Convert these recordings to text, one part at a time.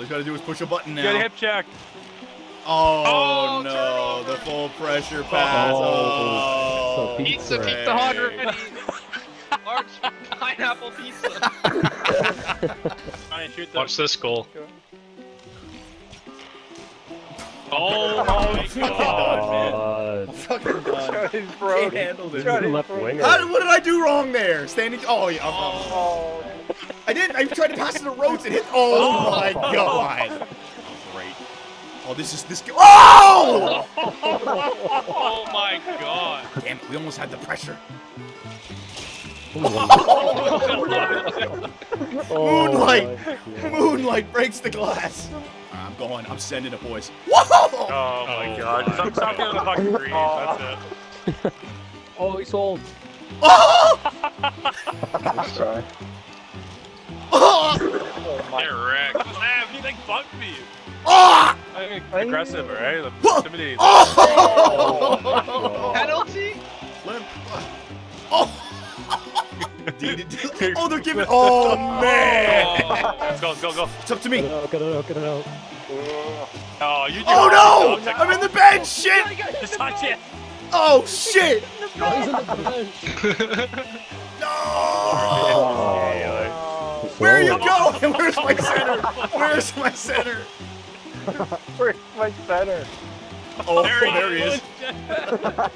All you gotta do is push a button now. Get a hip check. Oh, Oh, no, the full pressure pass. Oh. Oh, So Pizza, Right. Pizza Hut ready. Large pineapple pizza. Try shoot the. Watch this goal. Oh my oh, god, man. Fucking done. He's Can't broken. handle this. Left winger. How, what did I do wrong there? Standing. Oh, yeah. I'm- I'm- Oh. I didn't. I tried to pass it to Rhodes and hit. Oh, my oh. god. Great. Oh, this is this. Oh! Oh my god. Damn it, we almost had the pressure. Oh, Moonlight. my God. Moonlight breaks the glass. I'm going. I'm sending it, boys. Whoa! Oh my Oh god. my Stop, stop getting the fucking green. That's it. Oh, he sold. Oh! Let's try. Oh! Oh my. They're wrecked. Sam, he like bugged me. Oh! I mean, aggressive, right? Whoa! Intimidate. Ah! Oh! Penalty? Let him. Oh! Oh, they're giving. Oh, oh man! Let's go, let's go, go. It's up to Get me. it out, get it out, get it out. Oh, you do Oh it. no! I'm in the bench. Shit! Just touch it. Oh shit! Oh, he's on the bench. Where are you going? Where's my center? Where's my center? Where's my center? Oh, There he there he is. is.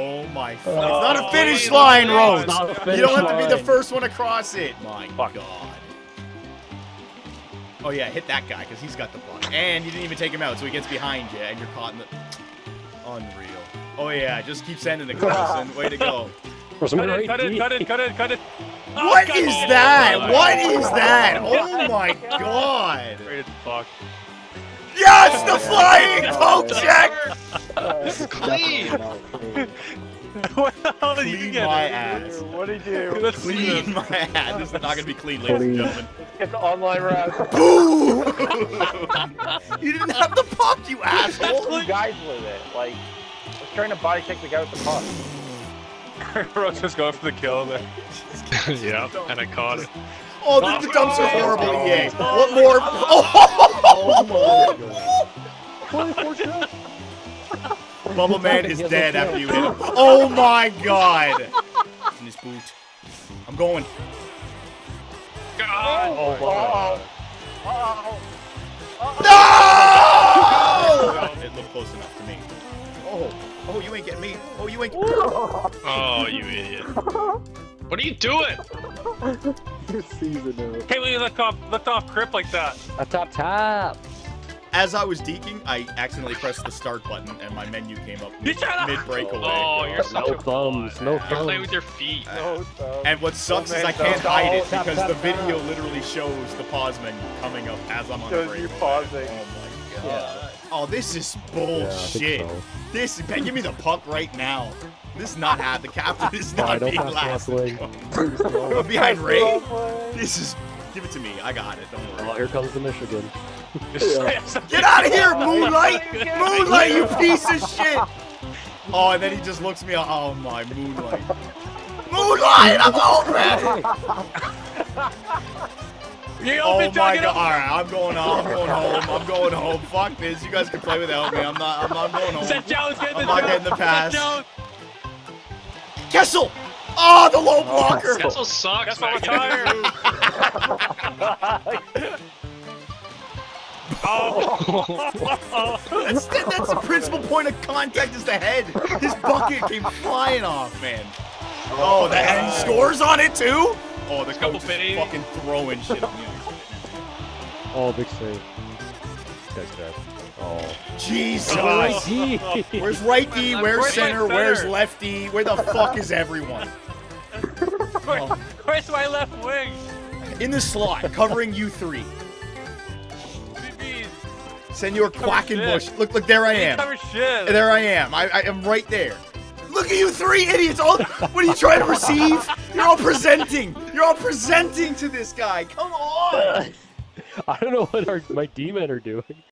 Oh my! F- it's not a finish Oh, line, Rose. You don't have to be the first one across it. My Fuck. God. Oh yeah, hit that guy because he's got the puck, and you didn't even take him out, so he gets behind you, and you're caught in the. Unreal. Oh yeah, just keep sending it, Carlson. Way to go. For some Cut it, cut it, cut it, cut it, cut it. Oh, What cut is it. that? my What is God. that? Oh my God! Rated fuck. Yes, the oh, flying poke check. This is clean. what the hell did you Clean get? my ass. What did you do? Let's Clean my ass. This is not gonna be clean, ladies and gentlemen. Get the online route. Boo! you didn't have the puck, you asshole. Two guys with it. Like, I was trying to body kick the guy with the puck. Roach just going for the kill there. yeah, and I caught it. Oh, the, the dumps are horrible, oh. EA. What more? Oh! oh Bubble Man is dead after you hit him. Oh my god! In his boot. I'm going. God. Oh, No! It looked close enough to me. Oh, oh, you ain't getting me. Oh, you ain't. Oh, you idiot. What are you doing? Can't believe you lift off, lift off Crip like that. A top tap. As I was deking, I accidentally pressed the start button and my menu came up You shut mid breakaway. Oh, you're such No a thumbs, no thumbs. You're playing with your feet. No, so. And what sucks is I can't don't- hide it tap, because tap, the tap. video literally shows the pause menu coming up as I'm on the Shows break. you pausing. Oh my god. Oh, this is bullshit. think so. This, man, give me the puck right now. This is not how the captain is Oh, not being last. behind Ray. This is. Give it to me. I got it. Don't worry. Oh, here comes the Michigan. Get out of here, Moonlight! Moonlight, you piece of shit! Oh, and then he just looks me up. Oh my Moonlight. Moonlight, I'm open! You Oh my god! All right, I'm going home. I'm going home. I'm going home. Fuck this. You guys can play without me. I'm not. I'm not going home. Seth Jones getting I'm the not job. getting the pass. Seth Jones. Kessel! Oh, the low oh, blocker! Kessel sucks, Kessel man. retired. oh. That's, that's the principal point of contact is the head. His bucket came flying off, man. Oh, that and he scores on it too. Oh, the Couple coach is pennies. fucking throwing shit on the ice. Oh, big save. This guy's dead. Oh. Jesus. Oh, right Where's right D? Where's Where's my center? Where's center? left D? Where the fuck is everyone? Where- oh. Where's my left wing? In the slot, covering you three. BBs. Senor Cover Quackenbush. Look, look, there I am. covered shit. There I am. I, I am right there. Look at you three idiots. All, what are you trying to receive? You're all presenting. You're all presenting to this guy. Come on. I don't know what our my D-men are doing.